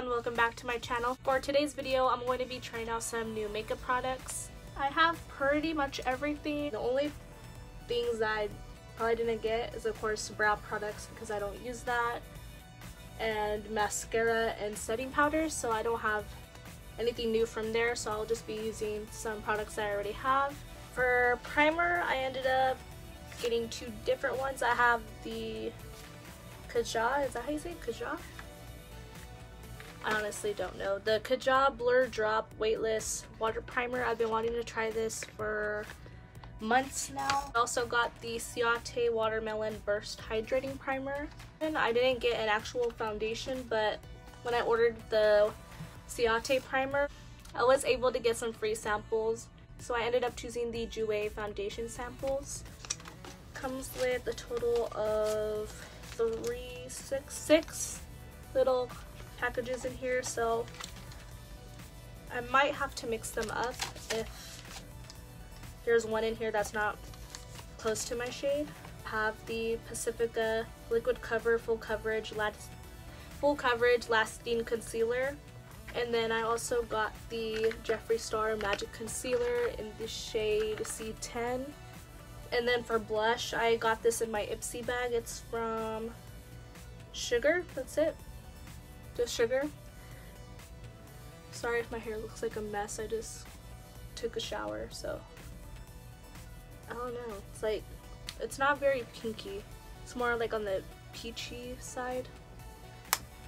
everyone, welcome back to my channel. For today's video, I'm going to be trying out some new makeup products. I have pretty much everything. The only things that I probably didn't get is of course brow products because I don't use that and mascara and setting powders so I don't have anything new from there so I'll just be using some products that I already have. For primer I ended up getting two different ones. I have the Kaja, is that how you say Kaja? I honestly don't know. The Kaja Blur Drop Weightless Water Primer. I've been wanting to try this for months now. I also got the Ciate Watermelon Burst Hydrating Primer. And I didn't get an actual foundation, but when I ordered the Ciate Primer, I was able to get some free samples. So I ended up choosing the Jouer foundation samples. Comes with a total of three, six, six little packages in here, so I might have to mix them up if there's one in here that's not close to my shade. I have the Pacifica Liquid Cover Full Coverage Last Full Coverage Lasting Concealer. And then I also got the Jeffree Star Magic Concealer in the shade C10. And then for blush, I got this in my Ipsy bag. It's from Sugar, that's it just sugar. Sorry if my hair looks like a mess, I just took a shower, so I don't know. It's like, it's not very pinky. It's more like on the peachy side.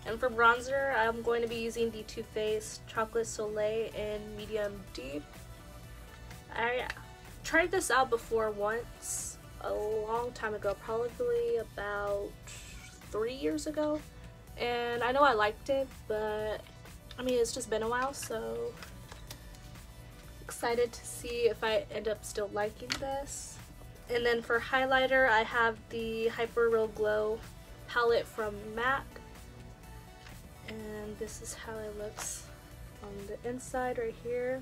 And for bronzer, I'm going to be using the Too Faced Chocolate Soleil in medium deep. I tried this out before once, a long time ago, probably about three years ago and I know I liked it but I mean it's just been a while so excited to see if I end up still liking this. And then for highlighter I have the Hyper Real Glow palette from MAC. And this is how it looks on the inside right here.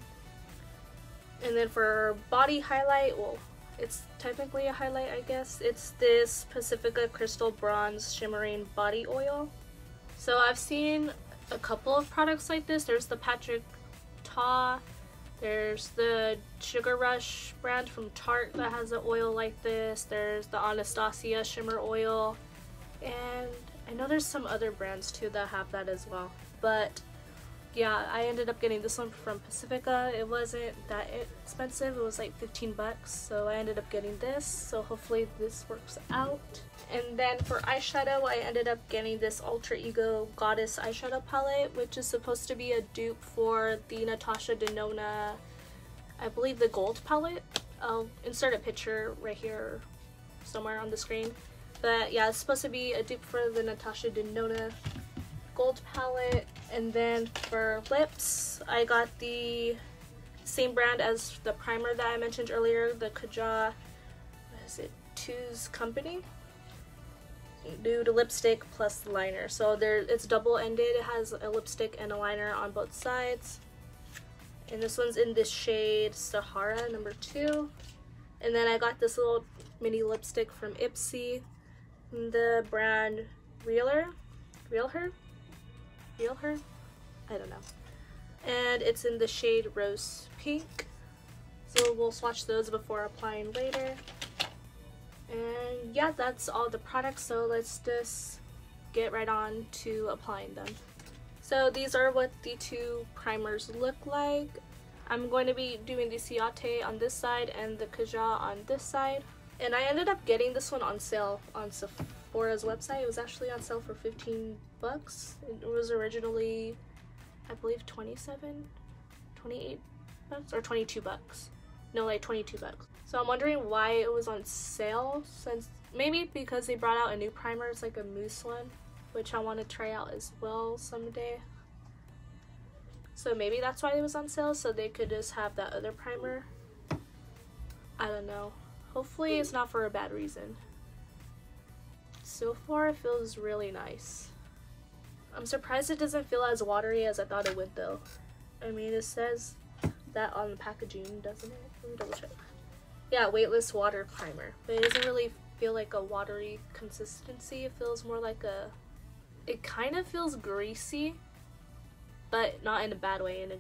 And then for body highlight well it's technically a highlight I guess. It's this Pacifica Crystal Bronze Shimmering Body Oil so I've seen a couple of products like this. There's the Patrick Ta, there's the Sugar Rush brand from Tarte that has an oil like this. There's the Anastasia Shimmer Oil. And I know there's some other brands too that have that as well. But yeah, I ended up getting this one from Pacifica. It wasn't that expensive. It was like 15 bucks. So I ended up getting this. So hopefully this works out. And then for eyeshadow, I ended up getting this Alter Ego Goddess eyeshadow palette, which is supposed to be a dupe for the Natasha Denona, I believe the gold palette. I'll insert a picture right here somewhere on the screen. But yeah, it's supposed to be a dupe for the Natasha Denona gold palette. And then for lips, I got the same brand as the primer that I mentioned earlier, the Kaja, what is it, Two's Company? nude lipstick plus liner. So there, it's double-ended. It has a lipstick and a liner on both sides. And this one's in this shade Sahara number two. And then I got this little mini lipstick from Ipsy, the brand Realer, Real Her, Real Her, I don't know. And it's in the shade Rose Pink. So we'll swatch those before applying later. And yeah that's all the products. So let's just get right on to applying them. So these are what the two primers look like. I'm going to be doing the Ciate on this side and the Kaja on this side. And I ended up getting this one on sale on Sephora's website. It was actually on sale for 15 bucks. It was originally I believe 27 28 bucks or 22 bucks. No like 22 bucks. So I'm wondering why it was on sale since maybe because they brought out a new primer. It's like a mousse one which I want to try out as well someday. So maybe that's why it was on sale so they could just have that other primer. I don't know. Hopefully it's not for a bad reason so far it feels really nice I'm surprised it doesn't feel as watery as I thought it would though I mean it says that on the packaging, doesn't it? Let me double check. Yeah, weightless water primer. But it doesn't really feel like a watery consistency. It feels more like a... It kind of feels greasy. but not in a bad way, in a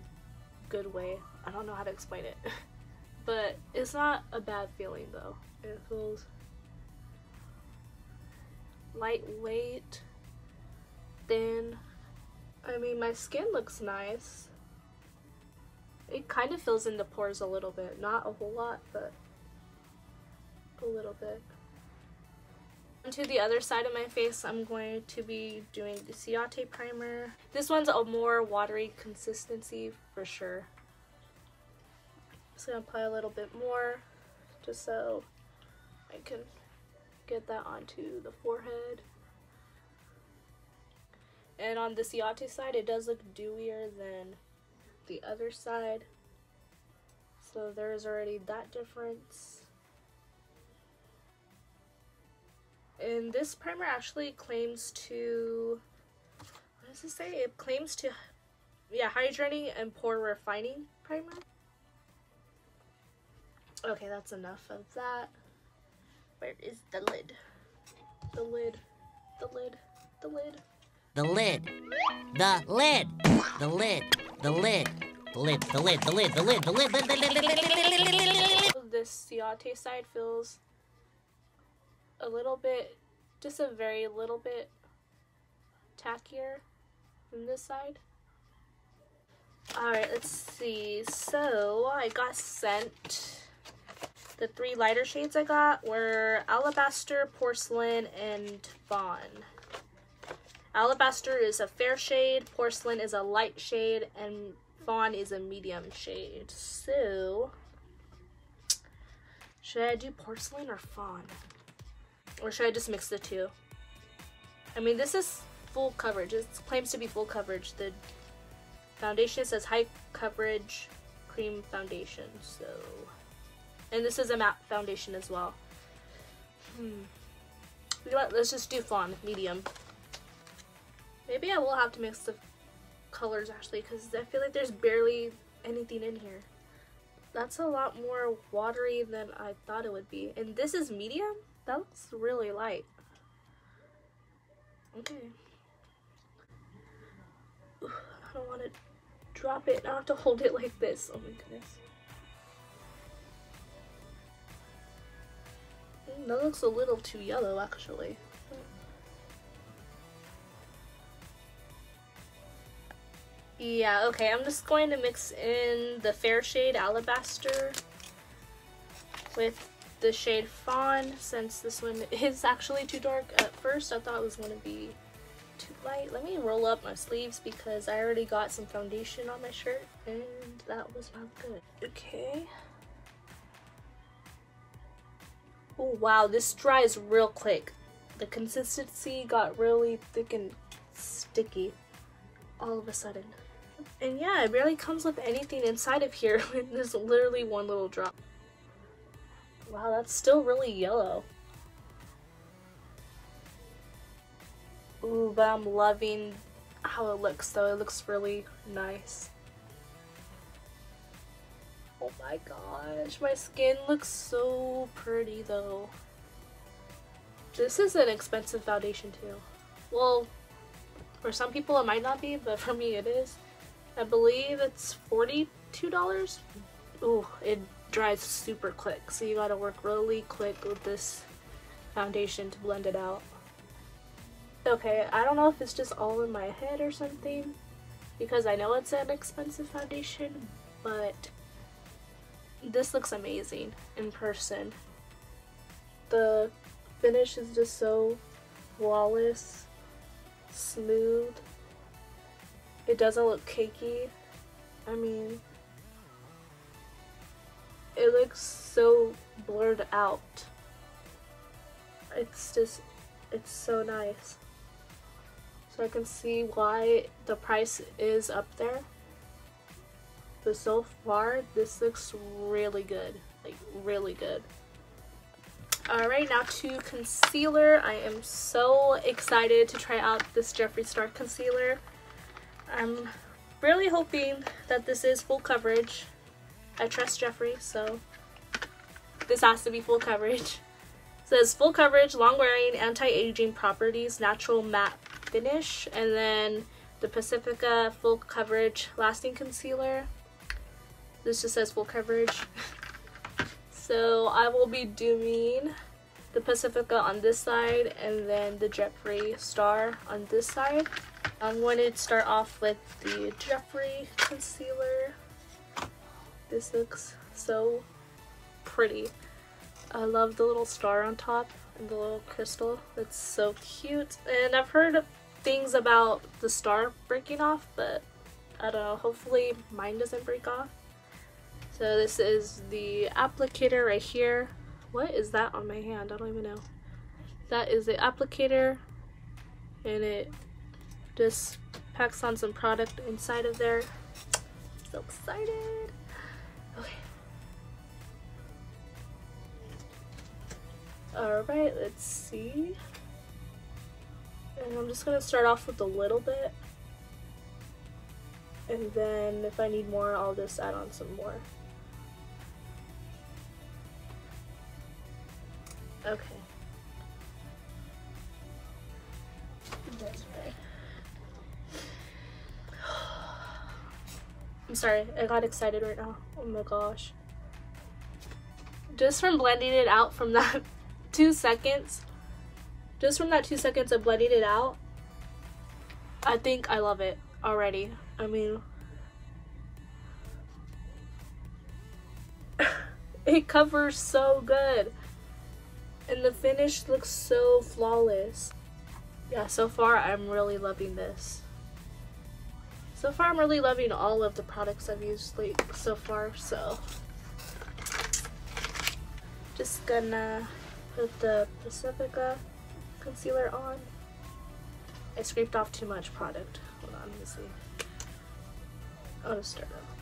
good way. I don't know how to explain it. but it's not a bad feeling though. It feels lightweight, thin. I mean, my skin looks nice. It kind of fills in the pores a little bit. Not a whole lot, but a little bit. To the other side of my face, I'm going to be doing the Ciate primer. This one's a more watery consistency for sure. Just gonna apply a little bit more just so I can get that onto the forehead. And on the Ciate side, it does look dewier than the other side. So there's already that difference. And this primer actually claims to, what does it say? It claims to, yeah, hydrating and pore refining primer. Okay, that's enough of that. Where is the lid? The lid. The lid. The lid. The lid. The lid. The lid. The lid. The lid. The lid. The lid. The lid. The lid. The lid. This Ciate side feels a little bit, just a very little bit tackier than this side. Alright, let's see. So, I got sent the three lighter shades I got were Alabaster, Porcelain, and Fawn. Alabaster is a fair shade, Porcelain is a light shade, and Fawn is a medium shade. So, should I do Porcelain or Fawn? Or should I just mix the two? I mean, this is full coverage. It claims to be full coverage. The foundation says high coverage cream foundation, so... And this is a matte foundation as well. Hmm. Let's just do fawn, medium. Maybe I will have to mix the colors actually because I feel like there's barely anything in here. That's a lot more watery than I thought it would be. And this is medium? That looks really light. Okay. I don't want to drop it. I have to hold it like this. Oh my goodness. That looks a little too yellow, actually. Yeah, okay, I'm just going to mix in the fair shade Alabaster with the shade Fawn, since this one is actually too dark at first. I thought it was going to be too light. Let me roll up my sleeves because I already got some foundation on my shirt and that was not good. Okay. Oh wow, this dries real quick. The consistency got really thick and sticky all of a sudden. And yeah, it barely comes with anything inside of here. There's literally one little drop. Wow, that's still really yellow. Ooh, but I'm loving how it looks though. It looks really nice. Oh my gosh, my skin looks so pretty though. This is an expensive foundation too. Well, for some people it might not be, but for me it is. I believe it's $42. Ooh, it dries super quick, so you gotta work really quick with this foundation to blend it out. Okay, I don't know if it's just all in my head or something, because I know it's an expensive foundation, but this looks amazing in person. The finish is just so flawless, smooth. It doesn't look cakey. I mean, it looks so blurred out. It's just, it's so nice. So I can see why the price is up there. But so far, this looks really good. Like, really good. Alright, now to concealer. I am so excited to try out this Jeffree Star concealer. I'm really hoping that this is full coverage. I trust Jeffree, so this has to be full coverage. It says full coverage, long wearing, anti-aging properties, natural matte finish, and then the Pacifica Full Coverage Lasting Concealer. This just says full coverage. so I will be doing the Pacifica on this side and then the Jeffree Star on this side. I'm going to start off with the Jeffree concealer. This looks so pretty. I love the little star on top and the little crystal. It's so cute. And I've heard things about the star breaking off, but I don't know. Hopefully mine doesn't break off. So this is the applicator right here. What is that on my hand? I don't even know. That is the applicator and it just packs on some product inside of there. So excited. Okay. Alright, let's see. And I'm just gonna start off with a little bit. And then if I need more, I'll just add on some more. Okay. This way. I'm sorry, I got excited right now. Oh my gosh. Just from blending it out from that two seconds, just from that two seconds of blending it out, I think I love it already. I mean, it covers so good and the finish looks so flawless. Yeah, so far I'm really loving this. So far I'm really loving all of the products I've used like so far, so just gonna put the Pacifica concealer on. I scraped off too much product. Hold on, let me see. I'll just start off.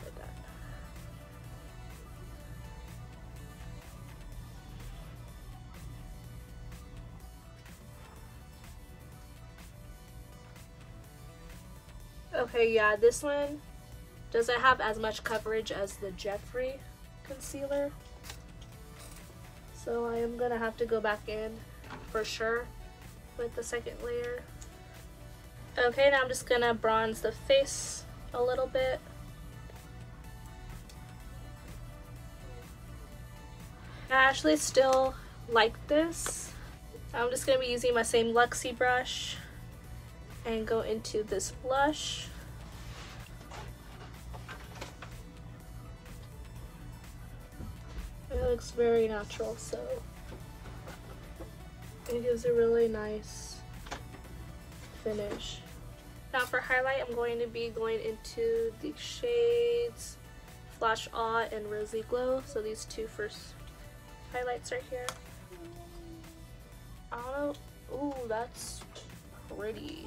Okay, yeah, this one doesn't have as much coverage as the Jeffree concealer. So I am going to have to go back in for sure with the second layer. Okay, now I'm just going to bronze the face a little bit. I actually still like this. I'm just going to be using my same Luxie brush and go into this blush. It looks very natural, so it gives a really nice finish. Now for highlight, I'm going to be going into the shades Flash Awe and Rosy Glow. So these two first highlights right here. I don't know. Ooh, that's pretty.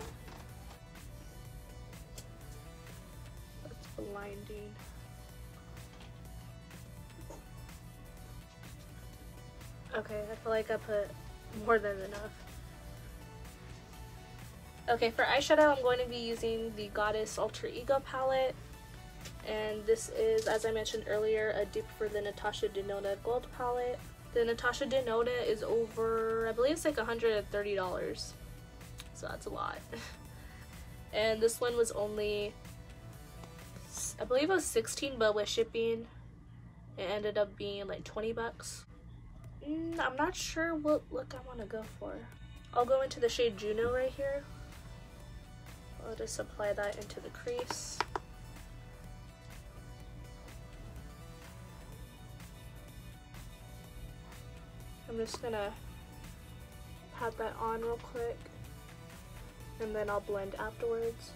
Blinding. Okay, I feel like I put more than enough. Okay, for eyeshadow, I'm going to be using the Goddess Alter Ego palette. And this is, as I mentioned earlier, a dupe for the Natasha Denona Gold palette. The Natasha Denona is over, I believe it's like $130. So that's a lot. and this one was only I believe it was 16 but with shipping it ended up being like 20 bucks. Mm, I'm not sure what look I want to go for. I'll go into the shade Juno right here. I'll just apply that into the crease. I'm just gonna pat that on real quick and then I'll blend afterwards.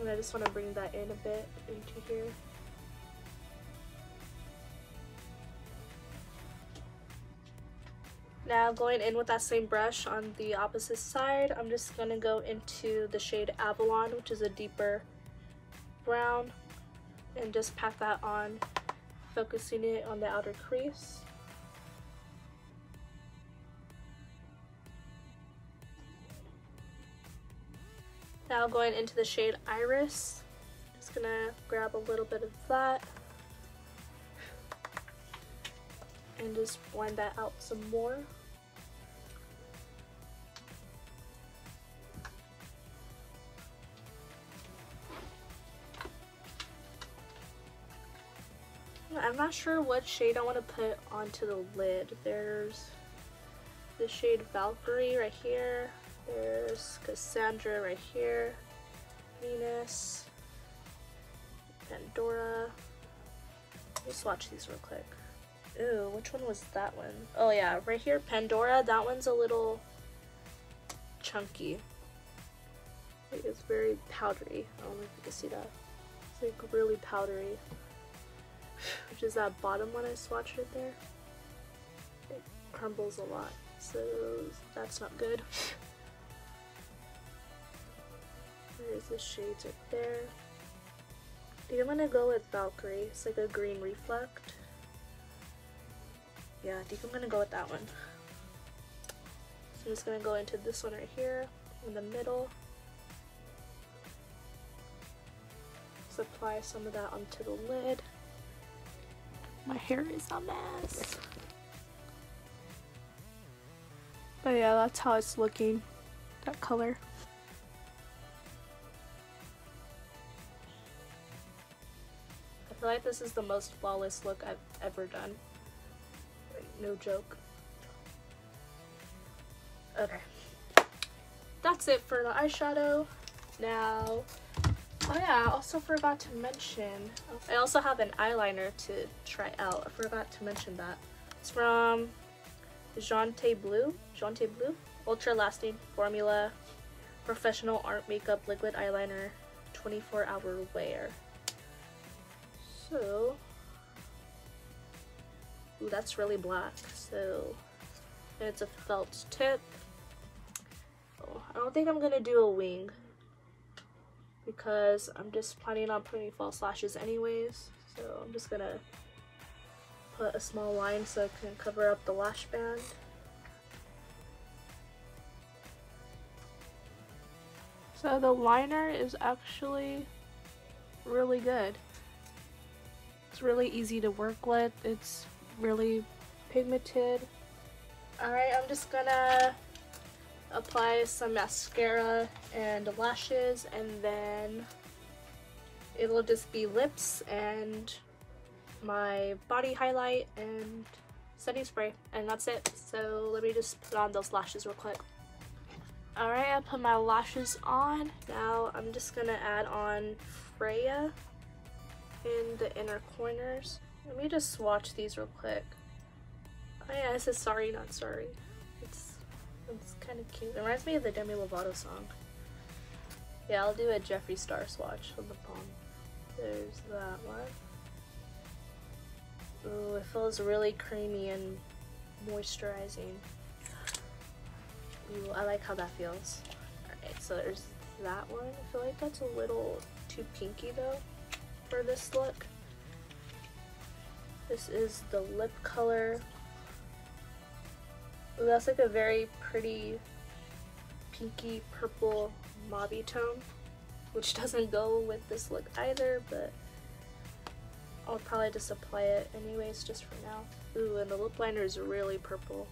And I just want to bring that in a bit into here. Now going in with that same brush on the opposite side, I'm just going to go into the shade Avalon, which is a deeper brown, and just pat that on, focusing it on the outer crease. Now going into the shade Iris, just gonna grab a little bit of that and just blend that out some more. I'm not sure what shade I want to put onto the lid. There's the shade Valkyrie right here. There's Cassandra right here. Venus. Pandora. Let me swatch these real quick. Ooh, which one was that one? Oh yeah, right here, Pandora. That one's a little chunky. Like, it's very powdery. I don't know if you can see that. It's like really powdery. Which is that bottom one I swatched right there. It crumbles a lot, so that's not good. There's the shades right there. I think I'm gonna go with Valkyrie. It's like a green reflect. Yeah, I think I'm gonna go with that one. So I'm just gonna go into this one right here in the middle. Just apply some of that onto the lid. My hair is a mess. But yeah, that's how it's looking. That color. This is the most flawless look I've ever done. No joke. Okay. That's it for the eyeshadow. Now, oh yeah, I also forgot to mention, I also have an eyeliner to try out. I forgot to mention that. It's from Jontéblu, Jante Blue, Ultra Lasting Formula Professional Art Makeup Liquid Eyeliner 24 Hour Wear. So, ooh, that's really black. So, and it's a felt tip. Oh, I don't think I'm gonna do a wing because I'm just planning on putting false lashes anyways. So I'm just gonna put a small line so I can cover up the lash band. So the liner is actually really good. Really easy to work with. It's really pigmented. Alright, I'm just gonna apply some mascara and lashes and then it'll just be lips and my body highlight and setting spray and that's it. So let me just put on those lashes real quick. Alright, I put my lashes on. Now I'm just gonna add on Freya in the inner corners. Let me just swatch these real quick. Oh yeah, it says sorry, not sorry. It's it's kind of cute. It reminds me of the Demi Lovato song. Yeah, I'll do a Jeffree Star swatch on the palm. There's that one. Ooh, it feels really creamy and moisturizing. Ooh, I like how that feels. Alright, so there's that one. I feel like that's a little too pinky though for this look. This is the lip color. Ooh, that's like a very pretty pinky purple mauve tone, which doesn't go with this look either, but I'll probably just apply it anyways just for now. Ooh, and the lip liner is really purple.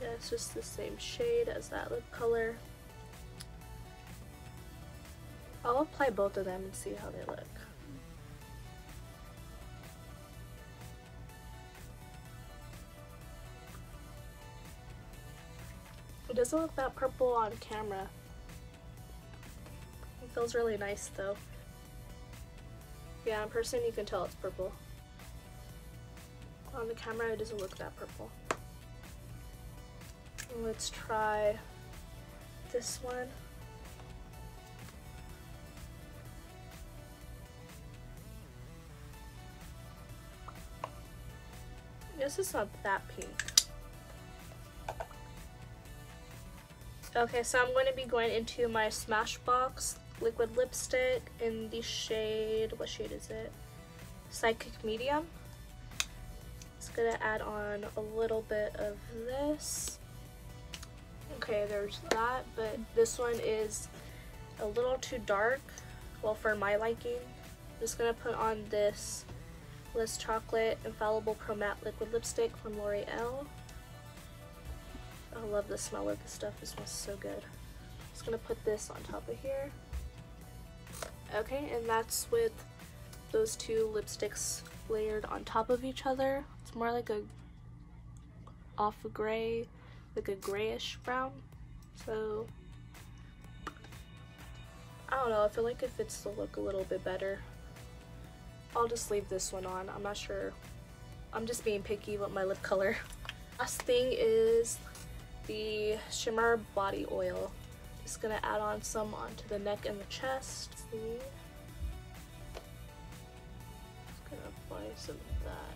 Yeah, it's just the same shade as that lip color. I'll apply both of them and see how they look. It doesn't look that purple on camera. It feels really nice though. Yeah, in person you can tell it's purple. On the camera it doesn't look that purple. Let's try this one. This is not that pink. Okay, so I'm going to be going into my Smashbox liquid lipstick in the shade, what shade is it? Psychic Medium. Just gonna add on a little bit of this. Okay, there's that, but this one is a little too dark, well for my liking. I'm just gonna put on this Bliss Chocolate Infallible Pro Matte Liquid Lipstick from L'Oreal. I love the smell of this stuff, it smells so good. I'm Just gonna put this on top of here. Okay, and that's with those two lipsticks layered on top of each other. It's more like a off gray, like a grayish brown. So I don't know, I feel like it fits the look a little bit better. I'll just leave this one on. I'm not sure. I'm just being picky with my lip color. Last thing is the Shimmer Body Oil. Just gonna add on some onto the neck and the chest. See? Just gonna apply some of that.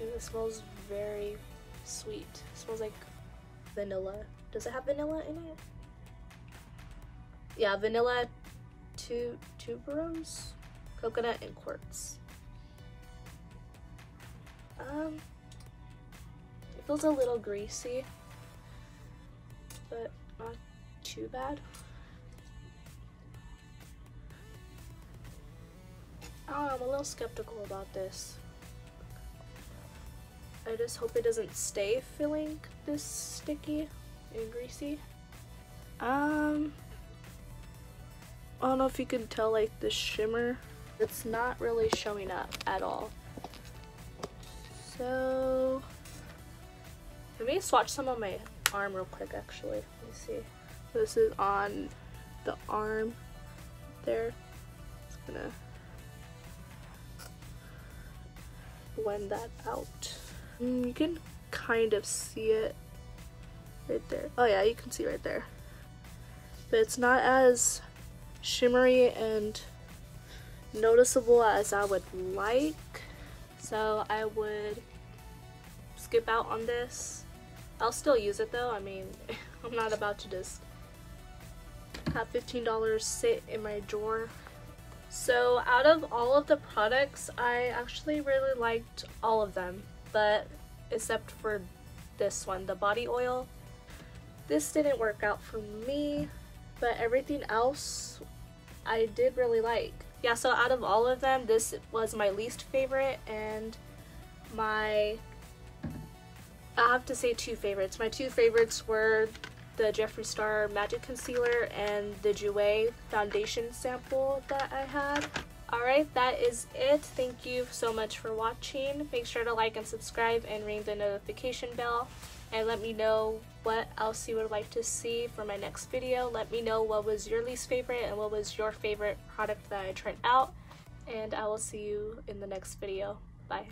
And it smells very sweet. It smells like vanilla. Does it have vanilla in it? Yeah, vanilla two tuberose, coconut, and quartz. Um, it feels a little greasy, but not too bad. Oh, I'm a little skeptical about this. I just hope it doesn't stay feeling this sticky and greasy. Um, I don't know if you can tell like the shimmer. It's not really showing up at all. So, let me swatch some on my arm real quick actually. Let me see. This is on the arm there. Just gonna blend that out. Mm, you can kind of see it right there. Oh yeah, you can see right there. But it's not as shimmery and noticeable as I would like. So I would skip out on this. I'll still use it though. I mean, I'm not about to just have $15 sit in my drawer. So out of all of the products, I actually really liked all of them, but except for this one, the body oil. This didn't work out for me, but everything else I did really like. Yeah, so out of all of them, this was my least favorite and my I have to say two favorites. My two favorites were the Jeffree Star Magic Concealer and the Jouer Foundation sample that I had. Alright, that is it. Thank you so much for watching. Make sure to like and subscribe and ring the notification bell and let me know what else you would like to see for my next video. Let me know what was your least favorite and what was your favorite product that I tried out. And I will see you in the next video. Bye.